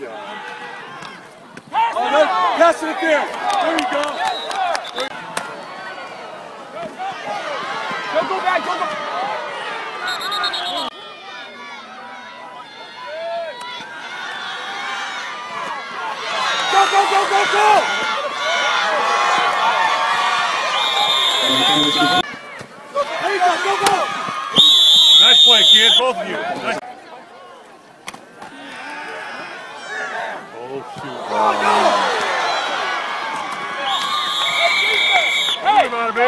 your job. Oh, no, pass it there. There you go. Go, go. Go, go. Go, go, go, go, go! Go, go, go! Nice play, kid, both of you. Nice. shoot. Oh, no. Come on, baby.